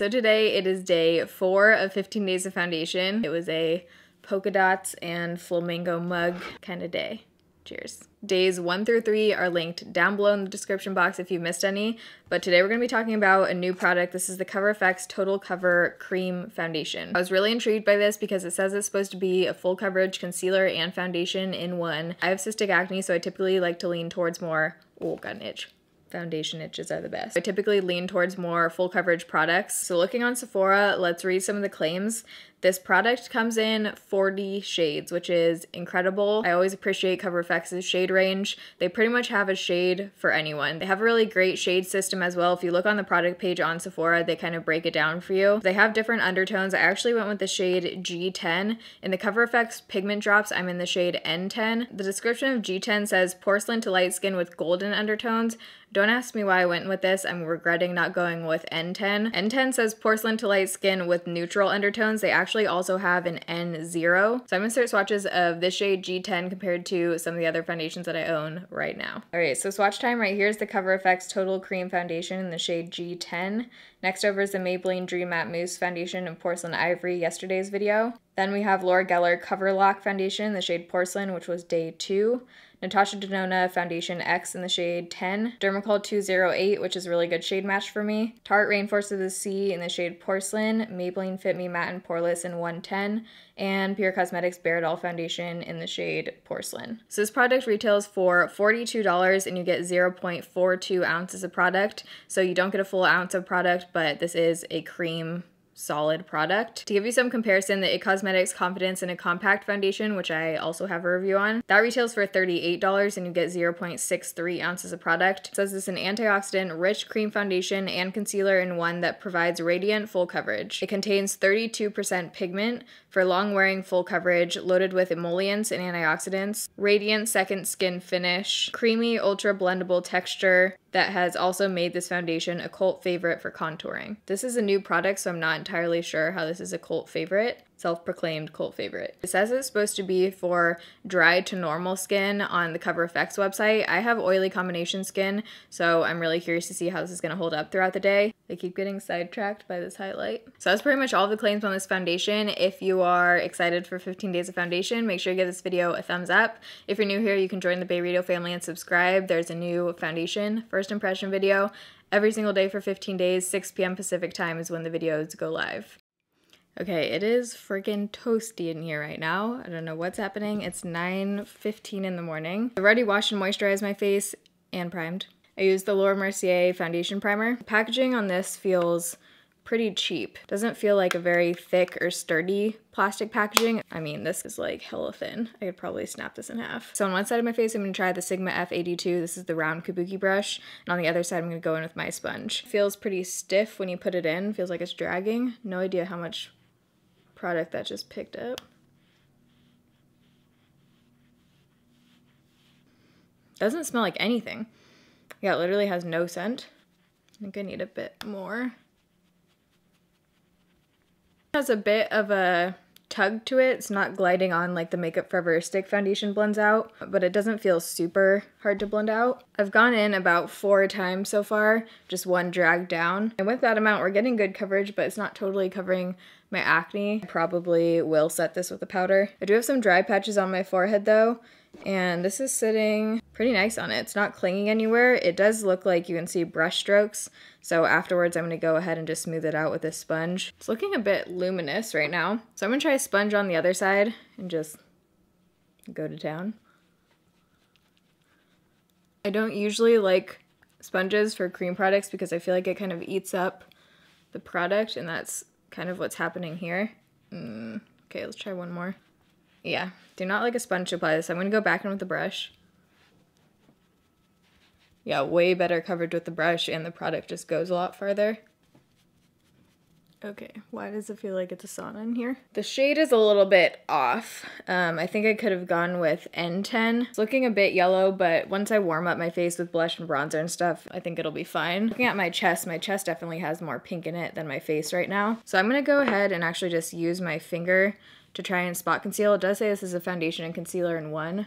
so today it is day four of 15 days of foundation. It was a polka dots and flamingo mug kind of day. Cheers. Days one through three are linked down below in the description box if you missed any. But today we're going to be talking about a new product. This is the Cover FX Total Cover Cream Foundation. I was really intrigued by this because it says it's supposed to be a full coverage concealer and foundation in one. I have cystic acne, so I typically like to lean towards more. Oh, got an itch foundation itches are the best. I typically lean towards more full coverage products. So looking on Sephora, let's read some of the claims. This product comes in 40 shades, which is incredible. I always appreciate Cover FX's shade range. They pretty much have a shade for anyone. They have a really great shade system as well. If you look on the product page on Sephora, they kind of break it down for you. They have different undertones. I actually went with the shade G10. In the Cover FX pigment drops, I'm in the shade N10. The description of G10 says porcelain to light skin with golden undertones. Don't ask me why I went with this. I'm regretting not going with N10. N10 says porcelain to light skin with neutral undertones. They actually also have an N0. So I'm gonna start swatches of this shade G10 compared to some of the other foundations that I own right now. All right, so swatch time right here is the Cover FX Total Cream Foundation in the shade G10. Next over is the Maybelline Dream Matte Mousse Foundation in Porcelain Ivory, yesterday's video. Then we have Laura Geller Cover Lock Foundation in the shade Porcelain, which was day two. Natasha Denona Foundation X in the shade 10, Dermacol 208, which is a really good shade match for me, Tarte Rainforest of the Sea in the shade Porcelain, Maybelline Fit Me Matte and Poreless in 110, and Pure Cosmetics Bare Doll Foundation in the shade Porcelain. So this product retails for $42 and you get 0.42 ounces of product. So you don't get a full ounce of product, but this is a cream solid product. To give you some comparison, the IT Cosmetics Confidence in a Compact Foundation, which I also have a review on, that retails for $38 and you get 0.63 ounces of product. It says it's an antioxidant rich cream foundation and concealer in one that provides radiant full coverage. It contains 32% pigment for long wearing full coverage, loaded with emollients and antioxidants, radiant second skin finish, creamy ultra blendable texture, that has also made this foundation a cult favorite for contouring. This is a new product, so I'm not entirely sure how this is a cult favorite self-proclaimed cult favorite. It says it's supposed to be for dry to normal skin on the Cover FX website. I have oily combination skin, so I'm really curious to see how this is going to hold up throughout the day. I keep getting sidetracked by this highlight. So that's pretty much all the claims on this foundation. If you are excited for 15 days of foundation, make sure you give this video a thumbs up. If you're new here, you can join the Baerrito family and subscribe. There's a new foundation first impression video every single day for 15 days, 6 p.m. Pacific time is when the videos go live. Okay, it is freaking toasty in here right now. I don't know what's happening. It's 9.15 in the morning. I've already washed and moisturized my face and primed. I used the Laura Mercier foundation primer. Packaging on this feels pretty cheap. Doesn't feel like a very thick or sturdy plastic packaging. I mean, this is like hella thin. I could probably snap this in half. So on one side of my face, I'm gonna try the Sigma F82. This is the round kabuki brush. And on the other side, I'm gonna go in with my sponge. Feels pretty stiff when you put it in. Feels like it's dragging. No idea how much product that just picked up. Doesn't smell like anything. Yeah, it literally has no scent. I think I need a bit more. It has a bit of a tug to it. It's not gliding on like the Makeup Forever Stick Foundation blends out, but it doesn't feel super hard to blend out. I've gone in about four times so far, just one drag down. And with that amount, we're getting good coverage, but it's not totally covering my acne. Probably will set this with a powder. I do have some dry patches on my forehead though, and this is sitting pretty nice on it. It's not clinging anywhere. It does look like you can see brush strokes, so afterwards I'm to go ahead and just smooth it out with a sponge. It's looking a bit luminous right now, so I'm to try a sponge on the other side and just go to town. I don't usually like sponges for cream products because I feel like it kind of eats up the product and that's kind of what's happening here. Mm, okay, let's try one more. Yeah, do not like a sponge to apply this. I'm to go back in with the brush. Yeah, way better coverage with the brush and the product just goes a lot farther. Okay, why does it feel like it's a sauna in here? The shade is a little bit off. Um, I think I could have gone with N10. It's looking a bit yellow, but once I warm up my face with blush and bronzer and stuff, I think it'll be fine. Looking at my chest, my chest definitely has more pink in it than my face right now. So I'm gonna go ahead and actually just use my finger to try and spot conceal. It does say this is a foundation and concealer in one.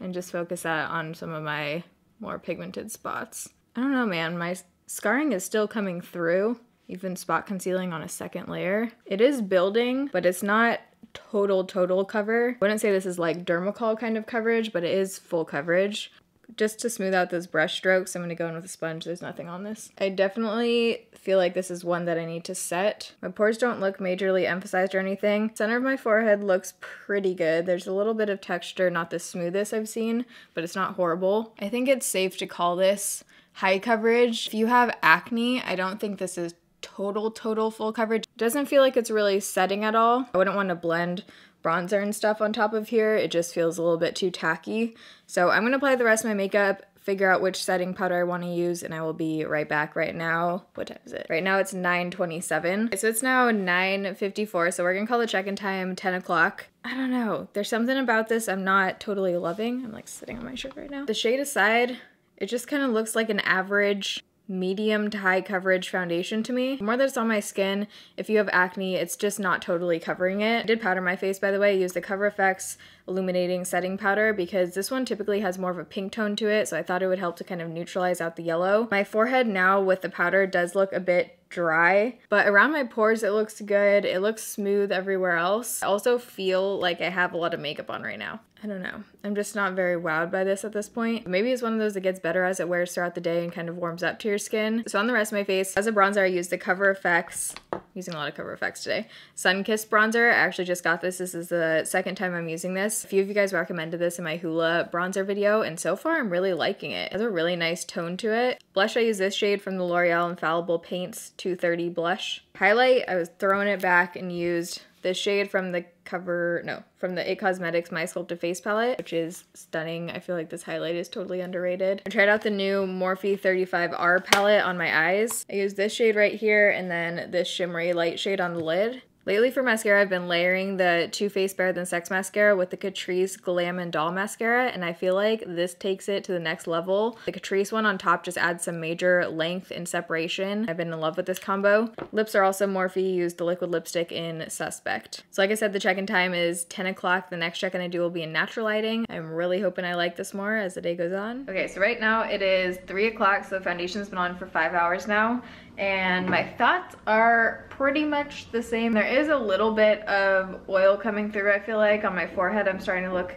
And just focus that on some of my more pigmented spots. I don't know, man. My Scarring is still coming through, even spot concealing on a second layer. It is building, but it's not total, total cover. I wouldn't say this is like dermacol kind of coverage, but it is full coverage. Just to smooth out those brush strokes, I'm to go in with a sponge. There's nothing on this. I definitely feel like this is one that I need to set. My pores don't look majorly emphasized or anything. Center of my forehead looks pretty good. There's a little bit of texture, not the smoothest I've seen, but it's not horrible. I think it's safe to call this high coverage. If you have acne, I don't think this is total, total full coverage. Doesn't feel like it's really setting at all. I wouldn't want to blend bronzer and stuff on top of here. It just feels a little bit too tacky. So I'm going to apply the rest of my makeup, figure out which setting powder I want to use, and I will be right back right now. What time is it? Right now it's 9.27. So it's now 9.54, so we're going to call the check-in time 10 o'clock. I don't know. There's something about this I'm not totally loving. I'm like sitting on my shirt right now. The shade aside, it just kind of looks like an average medium to high coverage foundation to me. The more that it's on my skin, if you have acne, it's just not totally covering it. I did powder my face, by the way. I used the Cover FX illuminating setting powder because this one typically has more of a pink tone to it, so I thought it would help to kind of neutralize out the yellow. My forehead now with the powder does look a bit dry, but around my pores it looks good. It looks smooth everywhere else. I also feel like I have a lot of makeup on right now. I don't know. I'm just not very wowed by this at this point. Maybe it's one of those that gets better as it wears throughout the day and kind of warms up to your skin. So on the rest of my face, as a bronzer, I use the Cover FX using a lot of Cover FX today. Sunkissed bronzer. I actually just got this. This is the second time I'm using this. A few of you guys recommended this in my Hoola bronzer video, and so far I'm really liking it. It has a really nice tone to it. Blush, I use this shade from the L'Oreal Infallible Paints 230 blush. Highlight, I was throwing it back and used the shade from the cover, no, from the It Cosmetics My Sculpted Face Palette, which is stunning. I feel like this highlight is totally underrated. I tried out the new Morphe 35R palette on my eyes. I used this shade right here and then this shimmery light shade on the lid. Lately for mascara, I've been layering the Too Faced Better Than Sex mascara with the Catrice Glam and Doll mascara, and I feel like this takes it to the next level. The Catrice one on top just adds some major length and separation. I've been in love with this combo. Lips are also Morphe, used the liquid lipstick in Suspect. So like I said, the check-in time is 10 o'clock. The next check-in I do will be in natural lighting. I'm really hoping I like this more as the day goes on. Okay, so right now it is 3 o'clock, so the foundation's been on for 5 hours now and my thoughts are pretty much the same. There is a little bit of oil coming through, I feel like. On my forehead, I'm starting to look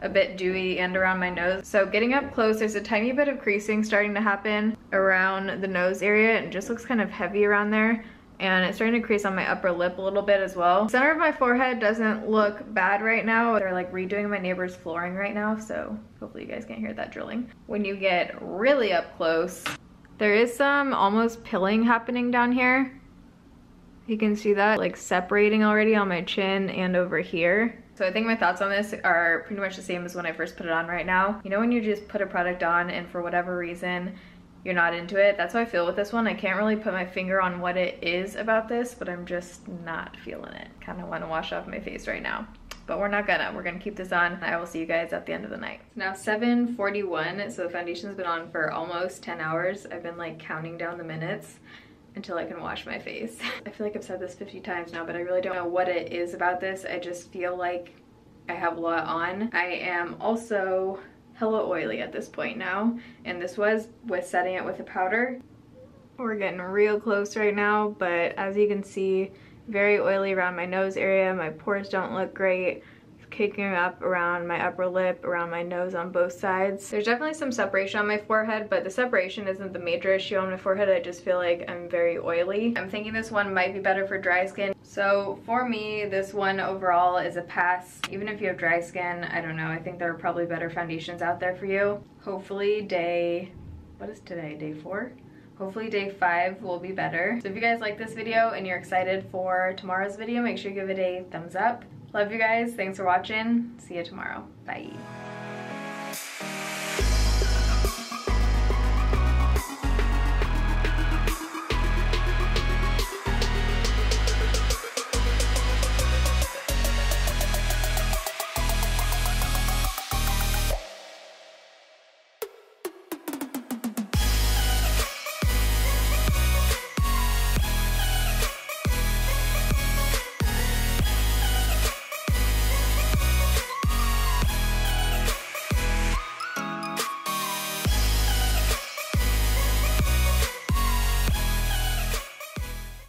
a bit dewy and around my nose. So getting up close, there's a tiny bit of creasing starting to happen around the nose area. It just looks kind of heavy around there. And it's starting to crease on my upper lip a little bit as well. Center of my forehead doesn't look bad right now. They're like redoing my neighbor's flooring right now, so hopefully you guys can't hear that drilling. When you get really up close, there is some almost pilling happening down here. You can see that like separating already on my chin and over here. So I think my thoughts on this are pretty much the same as when I first put it on right now. You know when you just put a product on and for whatever reason you're not into it? That's how I feel with this one. I can't really put my finger on what it is about this, but I'm just not feeling it. Kind of want to wash off my face right now but we're not gonna. We're gonna keep this on. I will see you guys at the end of the night. It's now 7.41, so the foundation's been on for almost 10 hours. I've been like counting down the minutes until I can wash my face. I feel like I've said this 50 times now, but I really don't know what it is about this. I just feel like I have a lot on. I am also hella oily at this point now, and this was with setting it with a powder. We're getting real close right now, but as you can see, very oily around my nose area. My pores don't look great. Kicking up around my upper lip, around my nose on both sides. There's definitely some separation on my forehead, but the separation isn't the major issue on my forehead. I just feel like I'm very oily. I'm thinking this one might be better for dry skin. So for me, this one overall is a pass. Even if you have dry skin, I don't know. I think there are probably better foundations out there for you. Hopefully day, what is today, day four? Hopefully day five will be better. So if you guys like this video and you're excited for tomorrow's video, make sure you give it a thumbs up. Love you guys. Thanks for watching. See you tomorrow. Bye.